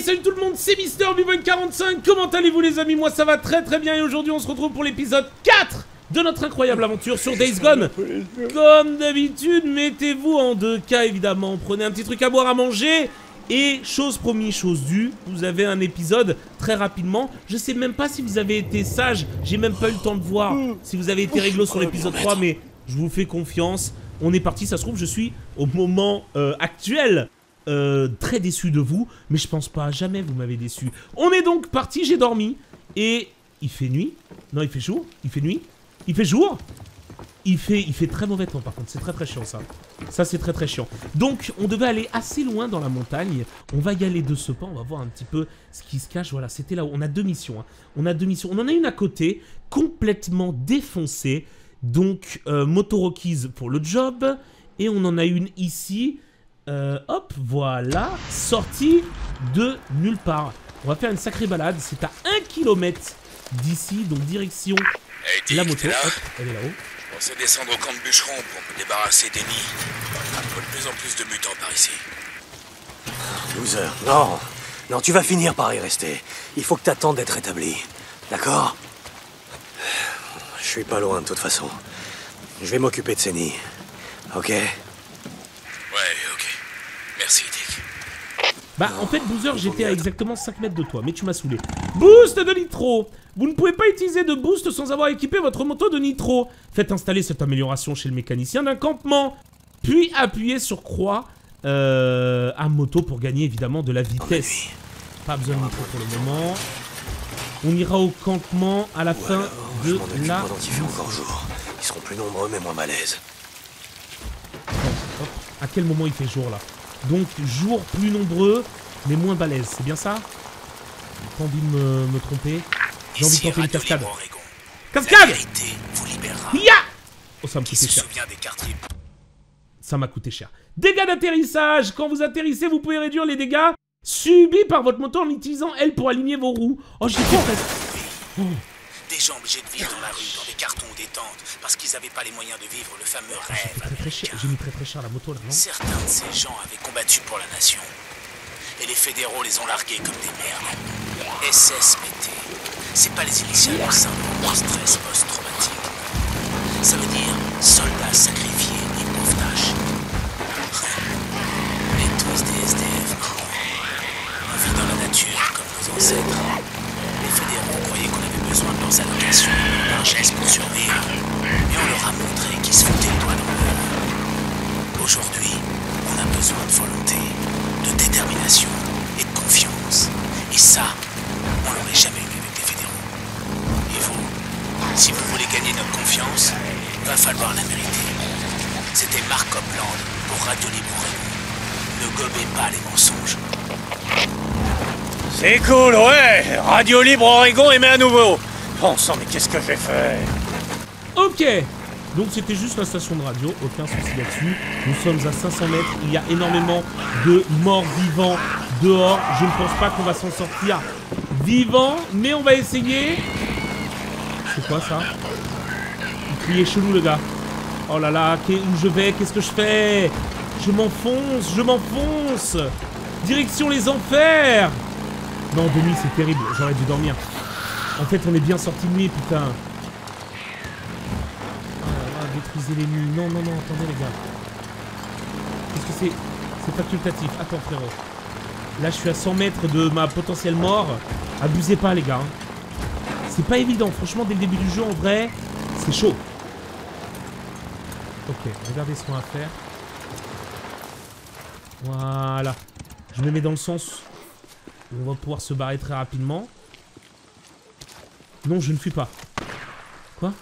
Salut tout le monde, c'est Mister 45 Comment allez-vous les amis? Moi ça va très très bien. Et aujourd'hui on se retrouve pour l'épisode 4 de notre incroyable aventure sur Days Gone. Comme d'habitude, mettez-vous en 2K évidemment, prenez un petit truc à boire, à manger. Et chose promise, chose due, vous avez un épisode très rapidement. Je sais même pas si vous avez été sage, j'ai même pas eu le temps de voir si vous avez été réglo sur l'épisode 3, mais je vous fais confiance. On est parti, ça se trouve, je suis au moment euh, actuel euh, très déçu de vous, mais je pense pas, jamais vous m'avez déçu. On est donc parti, j'ai dormi, et il fait nuit. Non, il fait jour, il fait nuit, il fait jour. Il fait, il fait très mauvais temps par contre, c'est très très chiant ça. Ça c'est très très chiant. Donc on devait aller assez loin dans la montagne. On va y aller de ce pas, on va voir un petit peu ce qui se cache. Voilà, c'était là où on a deux missions. hein. On a deux missions. On en a une à côté, complètement défoncée. Donc euh, pour le job. Et on en a une ici. Euh, hop, voilà, sortie de nulle part. On va faire une sacrée balade. C'est à 1 km d'ici, donc direction Hey, Dick, la moto. là Hop, elle est là-haut. Je pensais descendre au camp de bûcheron pour me débarrasser des nids. Il faut de plus en plus de mutants par ici. Loser, non. Non, tu vas finir par y rester. Il faut que t'attendes d'être rétabli. D'accord? Je suis pas loin de toute façon. Je vais m'occuper de ces nids. Ok? Merci, Dick. Bah, en fait, Boozer, j'étais à exactement 5 mètres de toi, mais tu m'as saoulé. Boost de nitro Vous ne pouvez pas utiliser de boost sans avoir équipé votre moto de nitro. Faites installer cette amélioration chez le mécanicien d'un campement. Puis appuyez sur croix euh, à moto pour gagner évidemment de la vitesse. Pas besoin de nitro pour le moment. On ira au campement à la fin Je de occupe la... encore jour. Ils seront plus nombreux mais moins malaises. À quel moment il fait jour là? Donc jour plus nombreux, mais moins balèze, c'est bien ça J'ai pas envie de me, me tromper. J'ai envie de tenter une cascade. Cascade. Ya Oh ça coûtait se cher. Ça m'a coûté cher. Dégâts d'atterrissage Quand vous atterrissez, vous pouvez réduire les dégâts subis par votre moto en utilisant L pour aligner vos roues. Oh j'y fait. Oh. Gens obligés de vivre dans la rue, dans des cartons ou des tentes, parce qu'ils n'avaient pas les moyens de vivre le fameux rêve Très très cher. J'ai mis très très cher la moto là, non Certains de ces gens avaient combattu pour la nation. Et les fédéraux les ont largués comme des merdes. SSPT, c'est pas les initiales du syndrome stress post-traumatique. Ça veut dire soldats sacrifiés et pauvres tâches. Et tous des SDF. On vit dans la nature comme nos ancêtres. Besoin de leurs allocations, de largesse pour survivre. Et on leur a montré qu'ils se foutaient le doigt dans l'œuf. Aujourd'hui, on a besoin de volonté, C'est cool, ouais. Radio Libre Oregon émet à nouveau. Bon sang, mais qu'est-ce que j'ai fait? Ok. Donc c'était juste la station de radio, aucun souci là-dessus. Nous sommes à 500 mètres, il y a énormément de morts vivants dehors. Je ne pense pas qu'on va s'en sortir vivant, mais on va essayer. C'est quoi ça? Il criait chelou le gars. Oh là là, où je vais? Qu'est-ce que je fais? Je m'enfonce, je m'enfonce. Direction les enfers Non, de nuit c'est terrible, j'aurais dû dormir. En fait, on est bien sorti de nuit, putain. Là, détruisez les nuits. Non, non, non, attendez les gars. Qu'est-ce que c'est? C'est facultatif. Attends frérot. Là, je suis à 100 mètres de ma potentielle mort. Abusez pas les gars. hein. C'est pas évident. Franchement, dès le début du jeu, en vrai, c'est chaud. Ok, regardez ce qu'on va faire. Voilà. Je me mets dans le sens on va pouvoir se barrer très rapidement. Non, je ne fuis pas. Quoi?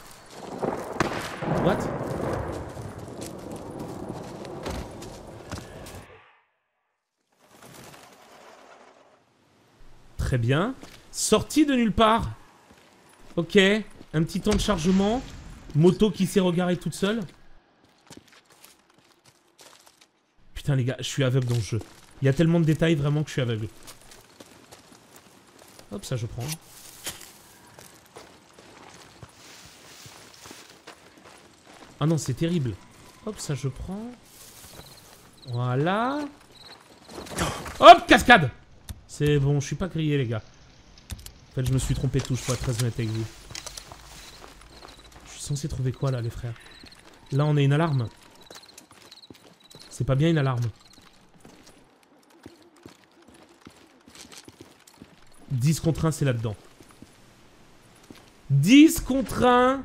What? Très bien. Sortie de nulle part. Ok. Un petit temps de chargement. Moto qui s'est regarée toute seule. Putain les gars, je suis aveugle dans le jeu. Il y a tellement de détails vraiment que je suis aveugle. Hop, ça je prends. Ah non, c'est terrible. Hop, ça je prends. Voilà. Hop, cascade C'est bon, je suis pas grillé, les gars. En fait, je me suis trompé de touche, pour être très honnête avec vous. Je suis censé trouver quoi, là, les frères? Là, on a une alarme. C'est pas bien une alarme. 10 contre 1, c'est là-dedans. 10 contre 1,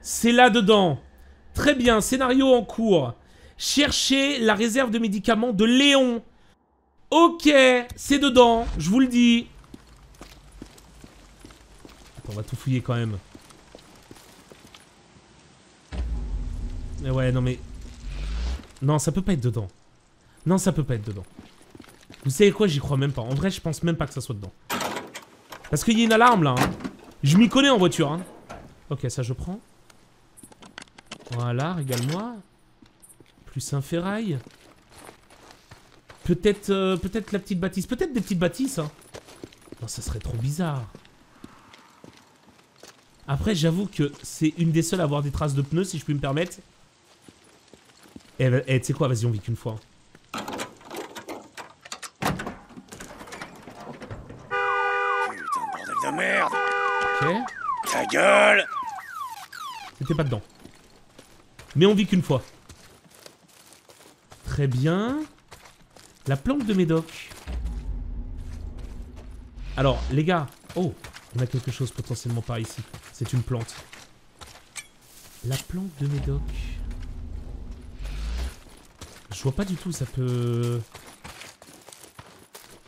c'est là-dedans. Très bien, scénario en cours. Cherchez la réserve de médicaments de Léon. Ok, c'est dedans, je vous le dis. Attends, on va tout fouiller quand même. Mais ouais, non mais... Non, ça peut pas être dedans. Non, ça peut pas être dedans. Vous savez quoi, j'y crois même pas. En vrai, je pense même pas que ça soit dedans. Parce qu'il y a une alarme là. Hein. Je m'y connais en voiture. Hein. Ok, ça je prends. Voilà, régale-moi. Plus un ferraille. Peut-être euh, peut-être la petite bâtisse. Peut-être des petites bâtisses. Hein. Non, ça serait trop bizarre. Après, j'avoue que c'est une des seules à avoir des traces de pneus, si je puis me permettre. Eh, eh tu sais quoi, vas-y, on vit qu'une fois. de merde Ok. Ta gueule C'était pas dedans. Mais on vit qu'une fois. Très bien. La planque de médoc. Alors, les gars. Oh, on a quelque chose potentiellement par ici. C'est une plante. La planque de médoc. Je vois pas du tout, ça peut...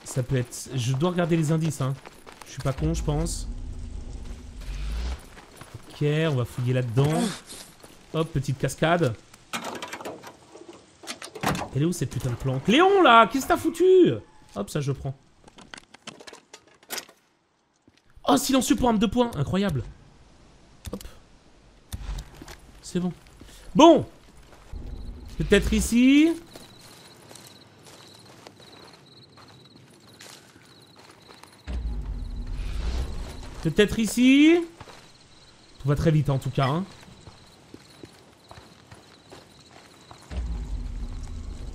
Ça peut être... Je dois regarder les indices, hein. Je suis pas con, je pense. On va fouiller là-dedans. Hop, petite cascade. Elle est où cette putain de planque Léon, là Qu'est-ce que t'as foutu? Hop, ça, je prends. Oh, silencieux pour arme de poing Incroyable. Hop. C'est bon. Bon Peut-être ici Peut-être ici Tout va très vite en tout cas. Hein.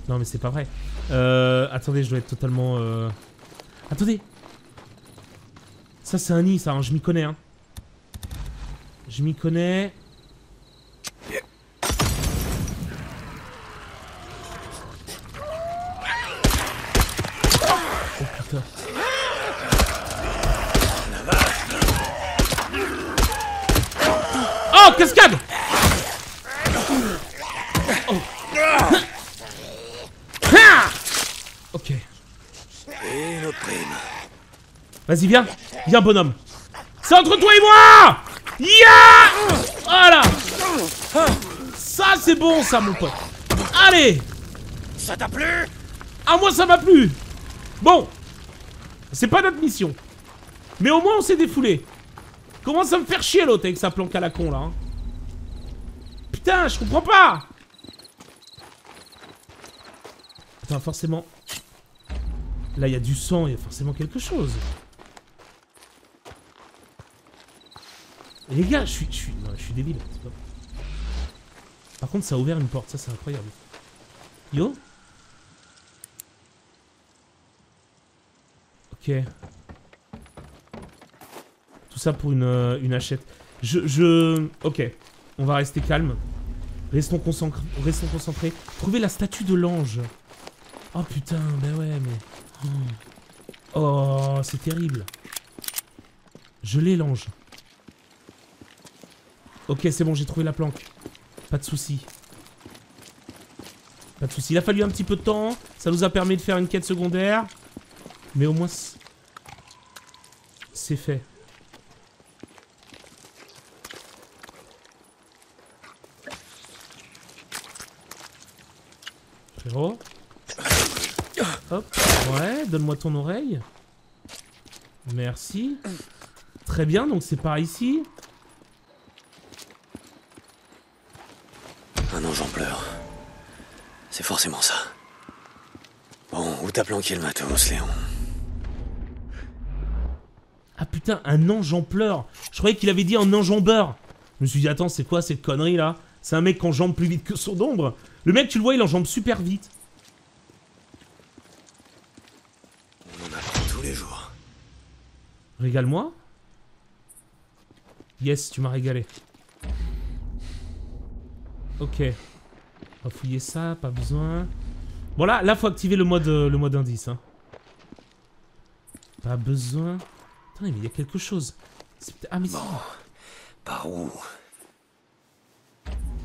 Non mais c'est pas vrai. Euh, attendez, je dois être totalement... Euh... Attendez Ça c'est un nid ça, hein. je m'y connais. Hein. Je m'y connais. cascade oh. Ok. Et notre prime. Vas-y, viens. Viens, bonhomme. C'est entre toi et moi Ya Voilà Ça, c'est bon, ça, mon pote. Allez Ça t'a plu? Ah, moi, ça m'a plu Bon. C'est pas notre mission. Mais au moins, on s'est défoulé. Comment ça me faire chier, l'autre, avec sa planque à la con, là hein? Putain, je comprends pas Putain, forcément... Là, il y a du sang, il y a forcément quelque chose. Les gars, je suis... Je suis, non, je suis débile. Par contre, ça a ouvert une porte, ça c'est incroyable. Yo? Ok. Tout ça pour une, euh, une hachette. Je, je... Ok. On va rester calme. Restons, concentrés. Restons concentrés. Trouvez la statue de l'ange. Oh putain, ben ouais, mais... Oh, oh c'est terrible. Je l'ai, l'ange. Ok, c'est bon, j'ai trouvé la planque. Pas de soucis. Pas de soucis. Il a fallu un petit peu de temps. Ça nous a permis de faire une quête secondaire. Mais au moins... C'est fait. Hop. Ouais, donne-moi ton oreille. Merci. Très bien, donc c'est par ici. Un ange en pleurs. C'est forcément ça. Bon, où t'as planqué le matos, Léon Ah putain, un ange en pleurs. Je croyais qu'il avait dit un ange en beurre. Je me suis dit, attends, c'est quoi cette connerie là C'est un mec qui enjambe plus vite que son ombre le mec, tu le vois, il enjambe super vite. On en apprend tous les jours. Régale-moi. Yes, tu m'as régalé. Ok. On va fouiller ça, pas besoin. Bon là, là faut activer le mode, euh, le mode indice. Hein. Pas besoin. Attends, mais il y a quelque chose. C'est peut-être- Ah mais si. Par où?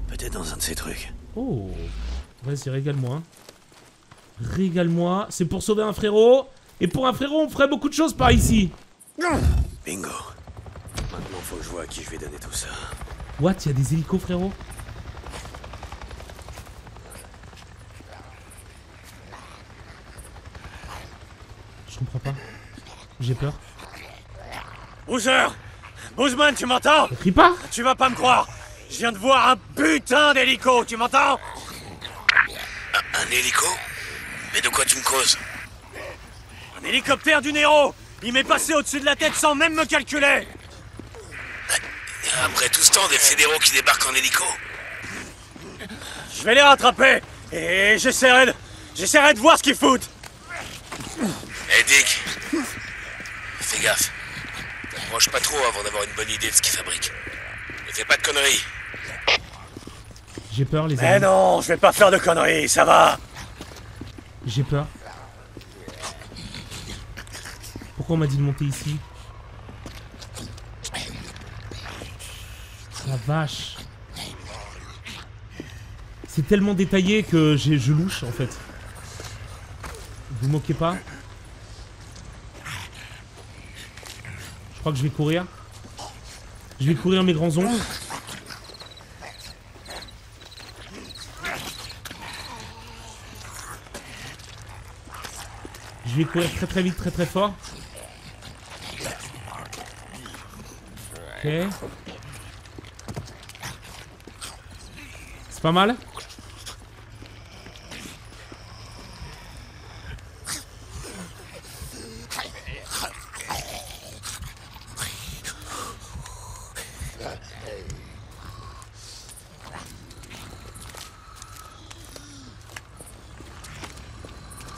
Peut-être dans un de ces trucs. Oh. Vas-y, régale-moi. hein. Régale-moi. C'est pour sauver un frérot. Et pour un frérot, on ferait beaucoup de choses par ici. Bingo. Maintenant, faut que je vois à qui je vais donner tout ça. What Il y a des hélicos, frérot Je comprends pas. J'ai peur. Boozer Boozman, tu m'entends Crie pas. Tu vas pas me croire. Je viens de voir un putain d'hélico, tu m'entends Un hélico Mais de quoi tu me causes Un hélicoptère du Nero. Il m'est passé au-dessus de la tête sans même me calculer. Après tout ce temps, des fédéraux qui débarquent en hélico. Je vais les rattraper. Et j'essaierai de... J'essaierai de voir ce qu'ils foutent. Eh Dick Fais gaffe. T'approches pas trop avant d'avoir une bonne idée de ce qu'ils fabriquent. Ne fais pas de conneries. J'ai peur, les Eh amis. non, je vais pas faire de conneries, ça va J'ai peur. Pourquoi on m'a dit de monter ici? La vache. C'est tellement détaillé que j'ai- je louche en fait. Vous moquez pas? Crois que je vais courir. Je vais courir mes grands ongles. Je vais courir très très vite, très très fort. Ok. C'est pas mal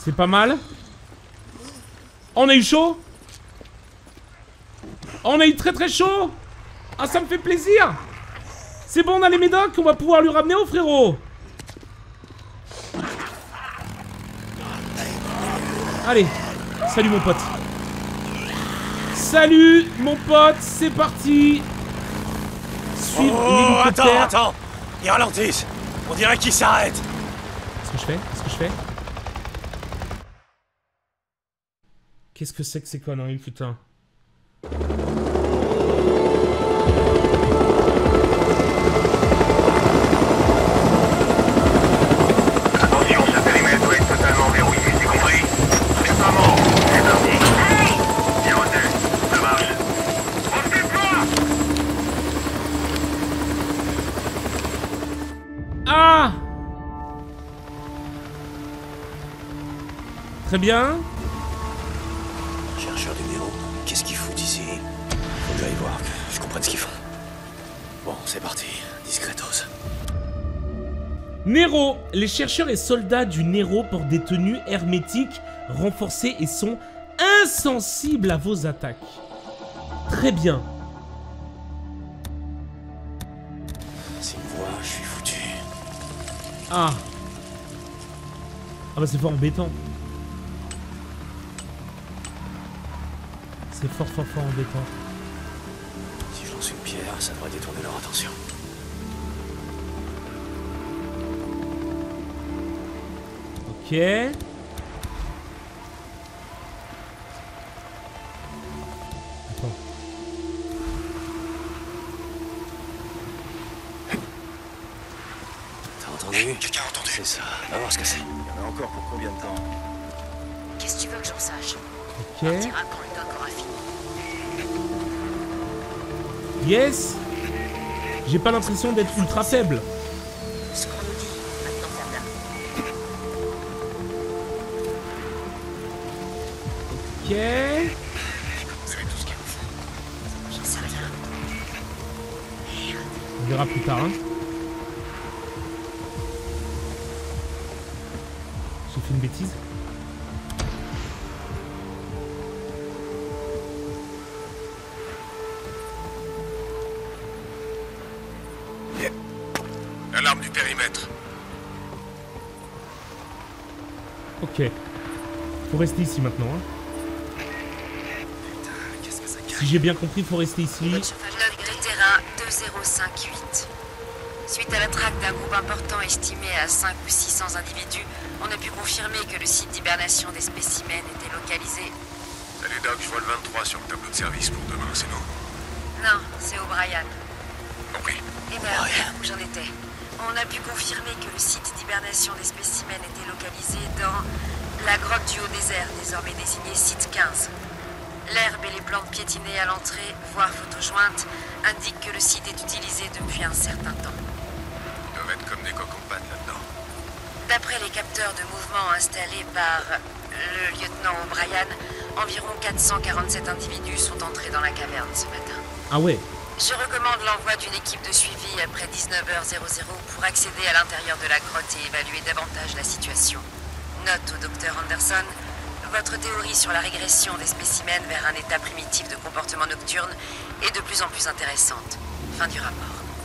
C'est pas mal. On a eu chaud. On a eu très très chaud. Ah ça me fait plaisir. C'est bon on a les médocs, on va pouvoir lui ramener au frérot. Allez, salut mon pote. Salut mon pote, c'est parti. Suivre Oh, attends, l'hélicoptère. attends Ils ralentissent On dirait qu'ils s'arrêtent Qu'est-ce que je fais Qu'est-ce que je fais Qu'est-ce que c'est que ces conneries, putain Attention, ce périmètre doit être totalement verrouillé, c'est compris Déploiement, c'est parti. Bien retenu, ça marche. On se déploie Ah Très bien. Chercheurs du Néo, qu'est-ce qu'ils foutent ici? Faut que j'aille voir, que je comprenne ce qu'ils font. Bon, c'est parti. Discretos. Nero. Les chercheurs et soldats du Nero portent des tenues hermétiques renforcées et sont insensibles à vos attaques. Très bien. S'ils me voient, je suis foutu. Ah. Ah bah c'est fort embêtant. C'est fort fort fort embêtant. Si je lance une pierre, ça devrait détourner leur attention. Ok. Attends. T'as entendu Quelqu'un a entendu C'est ça. Va voir ce que c'est. Il y en a encore pour combien de temps? Qu'est-ce que tu veux que j'en sache? Ok. Yes. J'ai pas l'impression d'être ultra faible. Ok. On verra plus tard. Hein. J'ai fait une bêtise. Faut rester ici maintenant. Hein. Si j'ai bien compris, faut rester ici. Note de terrain 2058. Suite à la traque d'un groupe important estimé à 5 ou 600 individus, on a pu confirmer que le site d'hibernation des spécimens était localisé. Salut Doc, je vois le 23 sur le tableau de service pour demain, c'est nous. Non, c'est O'Brien. Compris. Et merde, où j'en étais On a pu confirmer que le site d'hibernation des spécimens était localisé dans la grotte du Haut-Désert, désormais désignée site 15. L'herbe et les plantes piétinées à l'entrée, voire photojointes, indiquent que le site est utilisé depuis un certain temps. Ils doivent être comme des coques en pâte là-dedans. D'après les capteurs de mouvement installés par le lieutenant O'Brien, environ 447 individus sont entrés dans la caverne ce matin. Ah ouais. Je recommande l'envoi d'une équipe de suivi après 19h00 pour accéder à l'intérieur de la grotte et évaluer davantage la situation. Note au docteur Anderson, votre théorie sur la régression des spécimens vers un état primitif de comportement nocturne est de plus en plus intéressante. Fin du rapport.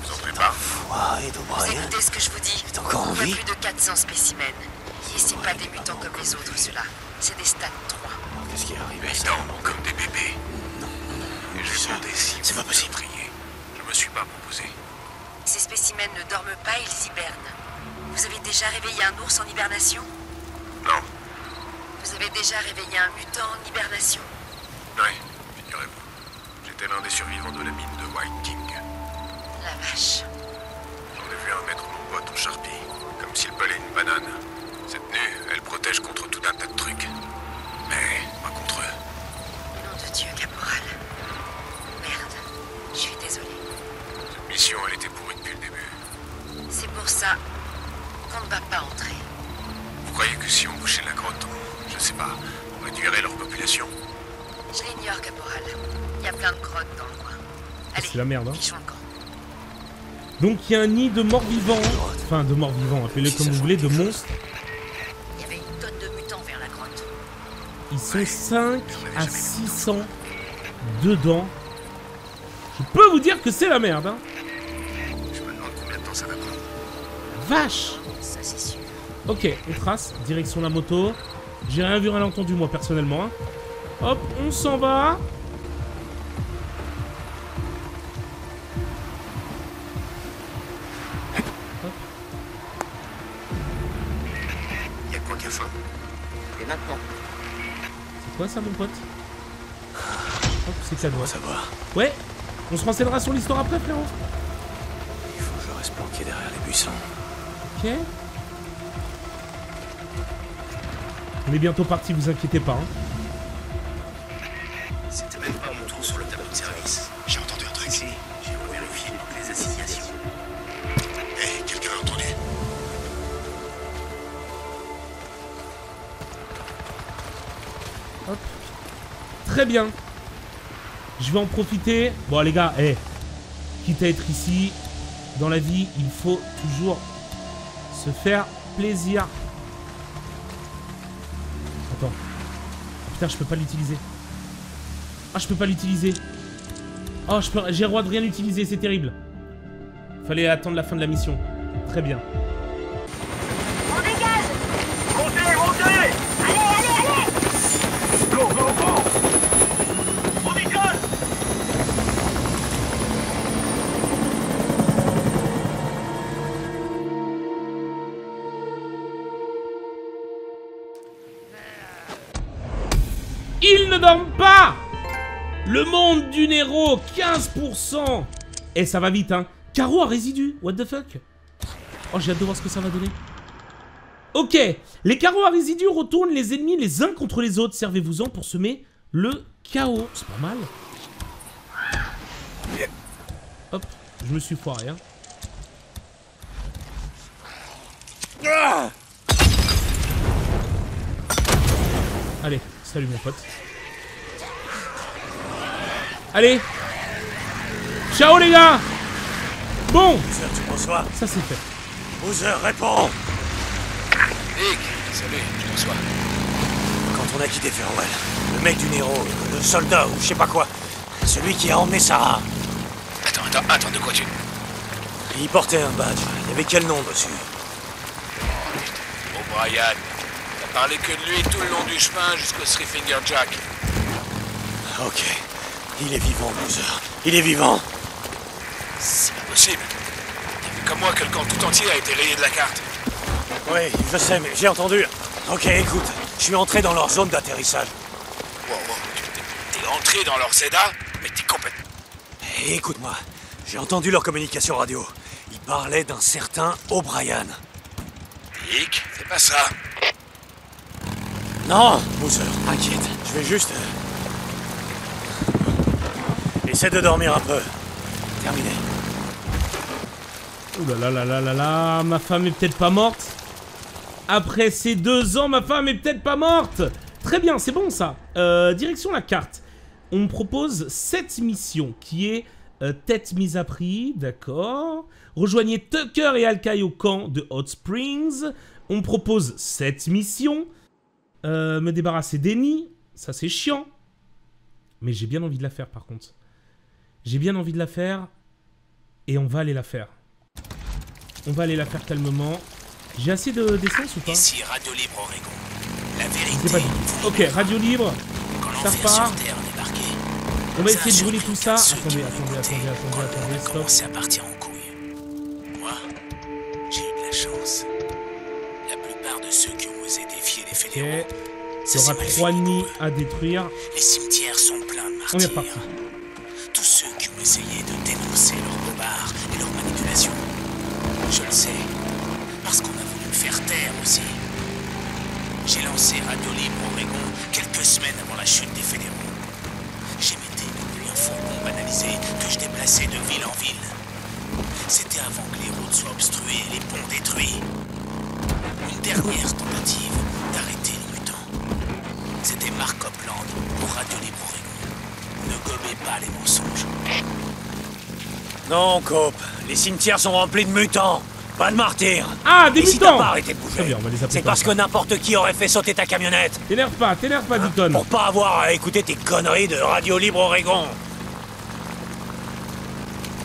Vous Ouais, et Vous écoutez ce que je vous dis est encore en Il y vie a plus de 400 spécimens. Et c'est pas débutant comme les autres, ceux-là. C'est des stades 3. Qu'est-ce qui est arrivé Ils dorment comme des bébés. Et j'ai ça- demandé si c'est pas possible. prier. Je me suis pas proposé. Ces spécimens ne dorment pas, ils hibernent. Vous avez déjà réveillé un ours en hibernation? Non, Vous avez déjà réveillé un mutant en hibernation ouais, figurez-vous. J'étais l'un des survivants de la mine de White King. La vache. J'en ai vu un mettre mon pote en charpie, comme s'il pelait une banane. Cette tenue, elle protège contre tout un tas de trucs. Mais pas contre eux. Nom de Dieu, caporal. Merde. Je suis désolé. Cette mission, elle était pourrie depuis le début. C'est pour ça qu'on ne va pas entrer. Si on bouchait la grotte, on, je sais pas, on réduirait leur population Je l'ignore, caporal. Il y a plein de grottes dans le coin. Allez, C'est la merde, hein. fichons le camp. Donc il y a un nid de morts vivants. Enfin, de morts vivants, appelez-le comme vous voulez, de monstres. Il y avait une tonne de mutants vers la grotte. Ils sont 5 à 600 dedans. Je peux vous dire que c'est la merde, hein. Je me demande combien de temps ça va prendre. Vache Ça, c'est sûr. Ok, on trace, direction la moto. J'ai rien vu, rien entendu, moi, personnellement. hein. Hop, on s'en va. Il y a quoi qu'à fin? Et maintenant? C'est quoi ça, mon pote? Hop, c'est que ça doit. Savoir. Ouais, on se renseignera sur l'histoire après, frérot. Il faut que je reste planqué derrière les buissons. Ok. On est bientôt parti, vous inquiétez pas. hein. C'était même pas mon trou sur le tableau de service. J'ai entendu un truc. Si, j'ai vérifié les assignations. Hé, quelqu'un a entendu? Très bien. Je vais en profiter. Bon, les gars, eh, quitte à être ici, dans la vie, il faut toujours se faire plaisir. Attends. Putain, je peux pas l'utiliser. Ah, je peux pas l'utiliser. Oh, j'ai le droit de rien utiliser, c'est terrible. Fallait attendre la fin de la mission. Très bien. Le monde du Nero, 15% Et ça va vite, hein. Carreau à résidu, what the fuck? Oh, j'ai hâte de voir ce que ça va donner. Ok, les carreaux à résidu retournent les ennemis les uns contre les autres. Servez-vous-en pour semer le chaos. C'est pas mal. Hop, je me suis foiré, hein. Allez, salut mon pote. Allez Ciao les gars Bon, Boozer, tu ça c'est fait. Boozer, réponds Nick, salut, je reçois. Quand on a quitté Farewell, le mec du Nero, le soldat ou je sais pas quoi, celui qui a emmené Sarah, Attends, attends, attends, de quoi tu. Il portait un badge. Il y avait quel nom dessus? O'Brien, t'as parlé que de lui tout le long du chemin jusqu'au Three Finger Jack. Ok. Il est vivant, Boozer. Il est vivant. C'est pas possible. T'as vu comme moi que le camp tout entier a été rayé de la carte. Oui, je sais, mais j'ai entendu. Ok, écoute. Je suis entré dans leur zone d'atterrissage. Wow, wow, t'es- t'es entré dans leur Zeda, mais t'es complètement... Et écoute-moi. J'ai entendu leur communication radio. Ils parlaient d'un certain O'Brien. Dick, c'est pas ça. Non, Boozer, t'inquiète. Je vais juste. euh, Essaie de dormir un peu. Terminé. Ouh là là là là là là, ma femme est peut-être pas morte. Après ces deux ans, ma femme est peut-être pas morte. Très bien, c'est bon ça. Euh, direction la carte. On me propose cette mission qui est euh, tête mise à prix, d'accord. Rejoignez Tucker et Alkai au camp de Hot Springs. On me propose cette mission. Euh, me débarrasser d'Ennie, ça c'est chiant. Mais j'ai bien envie de la faire par contre. J'ai bien envie de la faire. Et on va aller la faire. On va aller la faire calmement. J'ai assez de d'essence ou pas? Ici, Radio Libre Oregon. La Je vérité, sais pas dit. Ok, radio libre. ça repart. On va essayer de brûler tout ça. Attendez, attendez, attendez, attendez, attendez, a stop. commencé à partir en couille. Moi, j'ai eu de la chance. La plupart de ceux qui ont osé défier les fédéraux, Il y aura trois nids à détruire. Les cimetières sont pleins de On est martyrs. Essayé de dénoncer leurs bobards et leurs manipulations. Je le sais, parce qu'on a voulu me faire taire aussi. J'ai lancé Radio Libre Oregon quelques semaines avant la chute des fédéraux. J'émettais depuis un fourgon banalisé que je déplaçais de ville en ville. C'était avant que les routes soient obstruées et les ponts détruits. Une dernière tentative d'arrêter les mutants. C'était Mark Copland pour Radio Libre Oregon. Ne gobez pas les mensonges. Non, Cope. Les cimetières sont remplis de mutants. Pas de martyrs. Ah, des Et si t'as mutants pas arrêté de bouger, c'est parce que n'importe qui aurait fait sauter ta camionnette. T'énerve pas, t'énerve pas, Deacon. Pour pas avoir à écouter tes conneries de Radio Libre Oregon.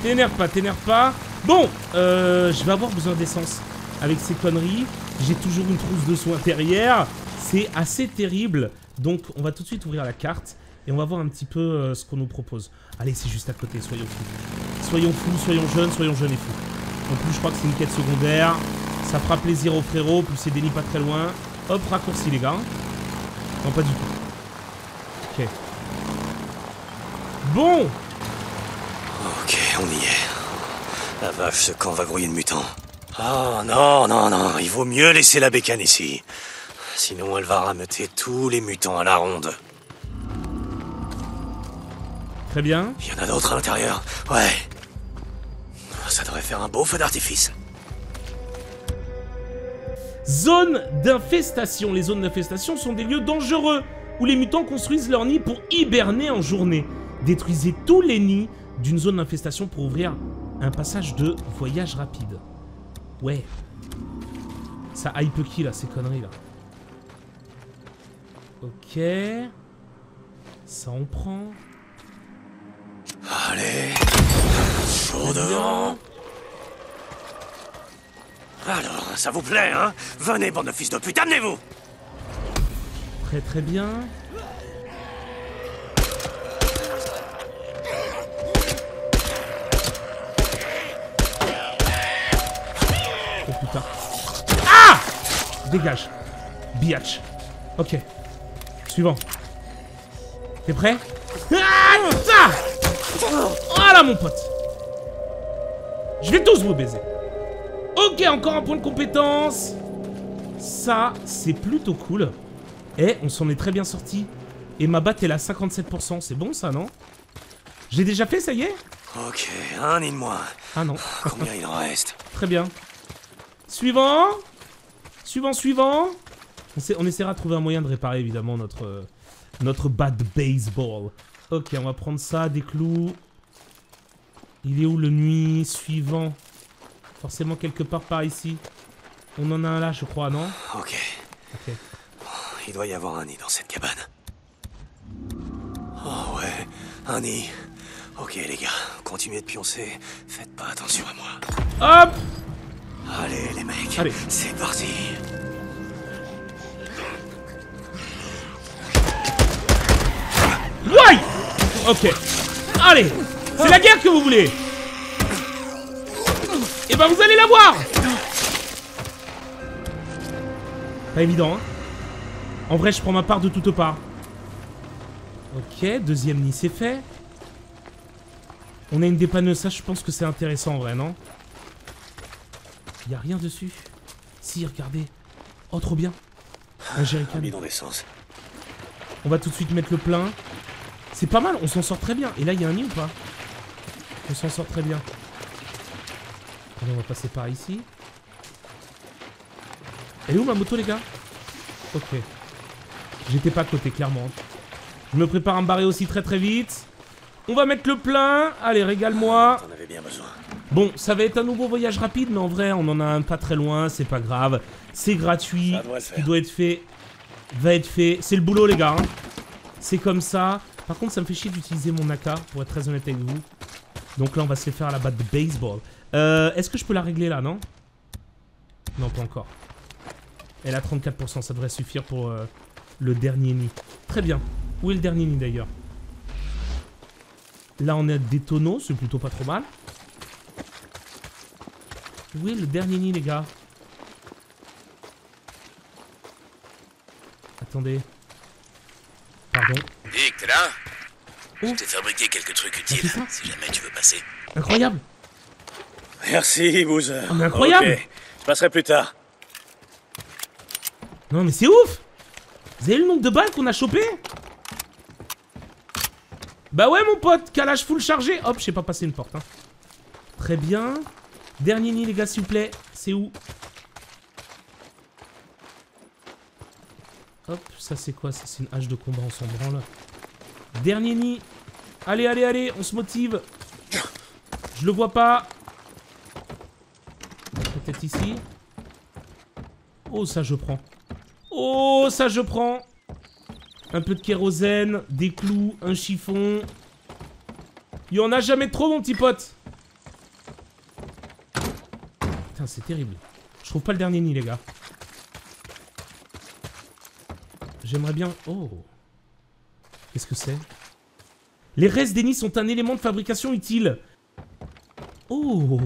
T'énerve pas, t'énerve pas. Bon, euh, je vais avoir besoin d'essence. Avec ces conneries, j'ai toujours une trousse de soins derrière. C'est assez terrible. Donc, on va tout de suite ouvrir la carte. Et on va voir un petit peu euh, ce qu'on nous propose. Allez, c'est juste à côté, soyons fous. Soyons fous, soyons jeunes, soyons jeunes et fous. En plus, je crois que c'est une quête secondaire. Ça fera plaisir aux frérots, plus c'est nids pas très loin. Hop, raccourci les gars. Non, pas du tout. Ok. Bon Ok, on y est. La vache, ce camp va grouiller de mutants. Oh non, non, non, il vaut mieux laisser la bécane ici. Sinon, elle va rameuter tous les mutants à la ronde. Très bien. Il y en a d'autres à l'intérieur. Ouais. Ça devrait faire un beau feu d'artifice. Zone d'infestation. Les zones d'infestation sont des lieux dangereux où les mutants construisent leurs nids pour hiberner en journée. Détruisez tous les nids d'une zone d'infestation pour ouvrir un passage de voyage rapide. Ouais. Ça hype qui là, ces conneries là? Ok. Ça on prend. Allez. Alors, ça vous plaît, hein? Venez, bande de fils de pute, amenez-vous Très très bien. Oh putain. Ah Dégage. Biatch. Ok. Suivant. T'es prêt? Ah putain Voilà mon pote. Je vais tous vous baiser. Ok, encore un point de compétence. Ça, c'est plutôt cool. Et on s'en est très bien sorti. Et ma batte est là 57%. C'est bon ça, non? J'ai déjà fait, ça y est? Ok, un de moins. Ah non. Combien il en reste? Très bien. Suivant. Suivant, suivant. On, essaiera de trouver un moyen de réparer évidemment notre, euh, notre bad baseball. Ok, on va prendre ça, des clous. Il est où le nuit suivant? Forcément quelque part par ici. On en a un là, je crois, non? Ok, Ok. il doit y avoir un nid dans cette cabane. Oh ouais, un nid. Ok les gars, continuez de pioncer. Faites pas attention à moi. Hop Allez les mecs, Allez. c'est parti. Ouais Ok. Allez C'est la guerre que vous voulez Et ben vous allez la voir Pas évident, hein En vrai, je prends ma part de toute part. Ok, deuxième nid, c'est fait. On a une dépanneuse, ça je pense que c'est intéressant en vrai, non? Y a rien dessus. Si, regardez. Oh, trop bien. Un jerrycan. On va tout de suite mettre le plein. C'est pas mal, on s'en sort très bien. Et là, il y a un nid ou pas? On s'en sort très bien. Allez, on va passer par ici. Elle est où ma moto, les gars? Ok. J'étais pas à côté, clairement. Je me prépare à me barrer aussi très très vite. On va mettre le plein. Allez, régale-moi. Besoin. Bon, ça va être un nouveau voyage rapide, mais en vrai, on en a un pas très loin, c'est pas grave. C'est gratuit, ce qui doit être fait va être fait. C'est le boulot, les gars. hein. C'est comme ça. Par contre, ça me fait chier d'utiliser mon AK, pour être très honnête avec vous. Donc là, on va se les faire à la batte de baseball. Euh, Est-ce que je peux la régler là, non? Non, pas encore. Elle a 34%, ça devrait suffire pour euh, le dernier nid. Très bien. Où est le dernier nid d'ailleurs? Là, on a des tonneaux, c'est plutôt pas trop mal. Où est le dernier nid, les gars? Attendez. Pardon. Là Oh. Je t'ai fabriqué quelques trucs utiles, si jamais tu veux passer. Incroyable Merci, Boozer. Ah, mais incroyable Je passerai plus tard. Non mais c'est ouf Vous avez le nombre de balles qu'on a chopé Bah ouais mon pote, calage full chargé Hop, je sais pas passer une porte. Hein. Très bien. Dernier nid les gars s'il vous plaît. C'est où? Hop, ça c'est quoi? Ça c'est une hache de combat, on s'en branle. Dernier nid. Allez, allez, allez, on se motive. Je le vois pas. Peut-être ici. Oh, ça je prends. Oh, ça je prends. Un peu de kérosène, des clous, un chiffon. Il y en a jamais trop, mon petit pote. Putain, c'est terrible. Je trouve pas le dernier nid, les gars. J'aimerais bien... Oh. Qu'est-ce que c'est? Les restes des nids sont un élément de fabrication utile. Oh.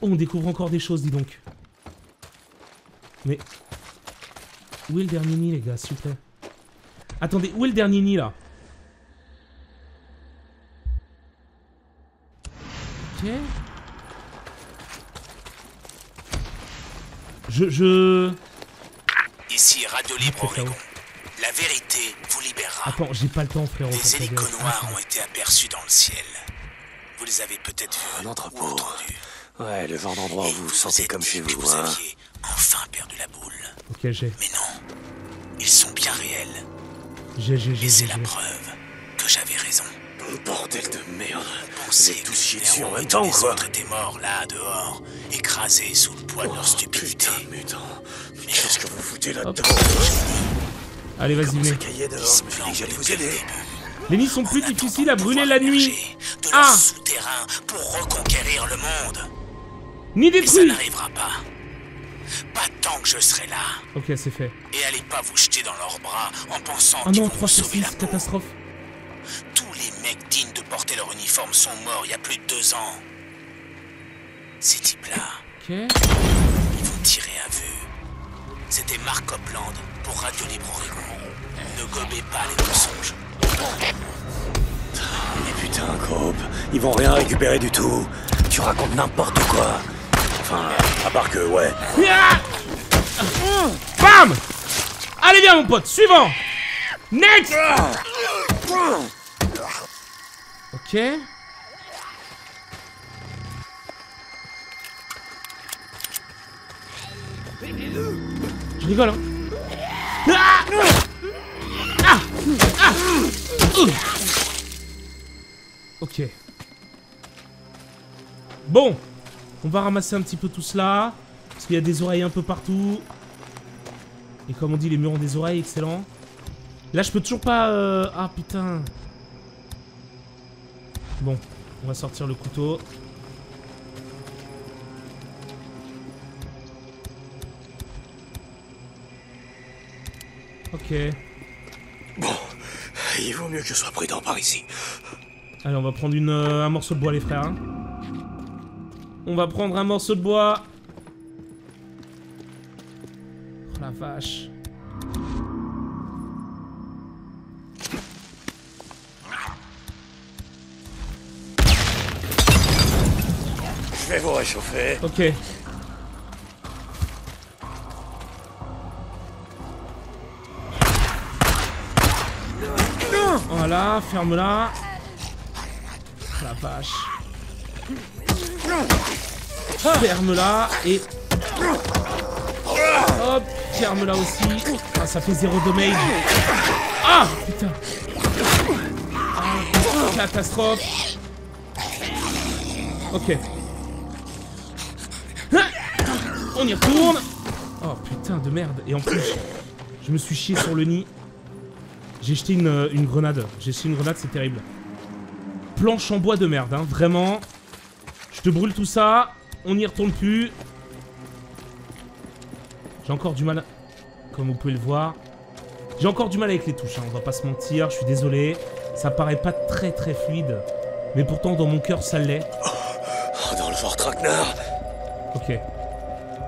Oh, on découvre encore des choses, dis donc. Mais... Où est le dernier nid, les gars, s'il vous plaît? Attendez, où est le dernier nid, là? Ok. Je... Je... Ici, Radio Libre Oregon. La vérité vous libérera. Attends, j'ai pas le temps, frérot. Des- hélicos Ah, noirs ont été aperçus dans le ciel. Vous les avez peut-être vus Un entrepôt. ou. Ouais, le genre d'endroit où vous vous sentez comme chez vous, vous hein. aviez enfin perdu la boule. Ok, j'ai. Mais non, ils sont bien réels. J'ai, j'ai, j'ai, Et c'est la preuve que j'avais raison. Bordel de merde. Pensez tous chiés dessus en même temps, tous les quoi. autres étaient morts là, dehors, écrasés sous le poids de leur stupidité. Putain, mutant. Mais qu'est-ce que vous foutez là-dedans Allez, vas-y, venez. Les nids sont plus difficiles à brûler la nuit. De Ah souterrain pour reconquérir le monde. Ni Mais ça détruit n'arrivera pas. Pas tant que je serai là. Ok, c'est fait. Et allez pas vous jeter dans leurs bras en pensant Ah qu'ils non, vont 3 vous sur sauver 6, la catastrophe. Tous les mecs dignes de porter leur uniforme sont morts il y a plus de deux ans. Ces types-là, Ok. C'était Mark Copland pour Radio Libre Oregon. Ne gobez pas les mensonges. Mais putain, Cope, ils vont rien récupérer du tout. Tu racontes n'importe quoi. Enfin, à part que, ouais. Ah Bam Allez, viens, mon pote, suivant Next Ok. Je rigole, hein. Ah Ah Ah. Ok. Bon. On va ramasser un petit peu tout cela. Parce qu'il y a des oreilles un peu partout. Et comme on dit, les murs ont des oreilles, excellent. Là, je peux toujours pas... euh, Ah, putain. Bon, on va sortir le couteau. Ok. Bon, il vaut mieux que je sois prudent par ici. Allez, on va prendre une, euh, un morceau de bois, les frères. hein. On va prendre un morceau de bois. Oh la vache. Je vais vous réchauffer. Ok. Ferme-la. La vache. Ferme-la et... Hop, ferme-la aussi. Ah, ça fait zéro damage. Ah, putain. Ah, catastrophe. Ok. On y retourne Oh putain de merde Et en plus, je me suis chié sur le nid. J'ai jeté une, euh, une grenade. J'ai jeté une grenade, c'est terrible. Planche en bois de merde, hein. Vraiment. Je te brûle tout ça. On n'y retourne plus. J'ai encore du mal, à- comme vous pouvez le voir. J'ai encore du mal avec les touches, hein. on va pas se mentir. Je suis désolé. Ça paraît pas très très fluide. Mais pourtant, dans mon cœur, ça l'est. Oh, dans le fort Traquenard. Ok.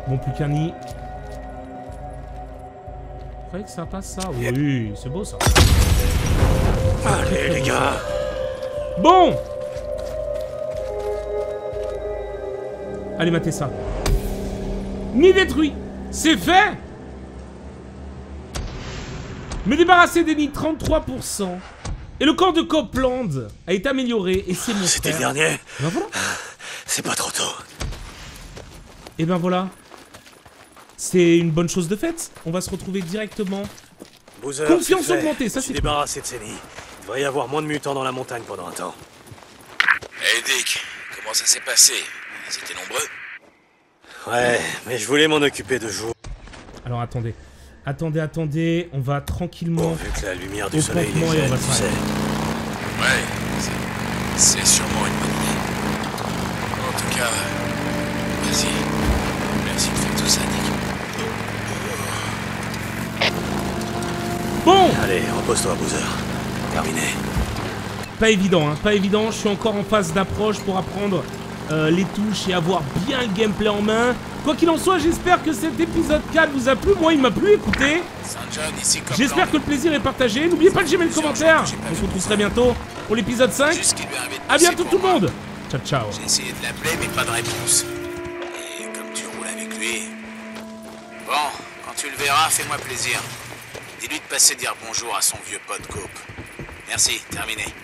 Bon, plus qu'un nid. Vous croyez que ça passe ça Oui, c'est beau ça. Allez, les gars. Bon Allez, matez ça. Nid détruit C'est fait Me débarrasser des nids 33%. Et le corps de Copland a été amélioré et c'est mon C'était le dernier. Ben voilà. C'est pas trop tôt. Et ben voilà. C'est une bonne chose de faite. On va se retrouver directement Boozer, Confiance augmentée, ça, c'est débarrassé de ces nids. Il devrait y avoir moins de mutants dans la montagne pendant un temps. Hey Dick, comment ça s'est passé? Ils étaient nombreux Ouais, mais je voulais m'en occuper de jour. Alors attendez. Attendez, attendez. On va tranquillement. Bon, vu que la lumière du soleil les on gêne, va tu s'arrêter. sais. Ouais, c'est- sûrement une bonne idée. En tout cas, merci. Merci de faire tout ça, Dick. Bon Allez, repose-toi, Boozer. Terminé. Pas évident, hein. Pas évident. Je suis encore en phase d'approche pour apprendre euh, les touches et avoir bien le gameplay en main. Quoi qu'il en soit, j'espère que cet épisode 4 vous a plu. Moi, il m'a plu. Écoutez. J'espère que le plaisir est partagé. N'oubliez pas de j'aimer le commentaire. On se retrouve très bientôt pour l'épisode 5. Juste qu'il lui invite À bosser bientôt tout le monde. Ciao, ciao. J'ai essayé de l'appeler, mais pas de réponse. Et comme tu roules avec lui... Bon, quand tu le verras, fais-moi plaisir. Dis-lui de passer dire bonjour à son vieux pote Cope. Merci, terminé.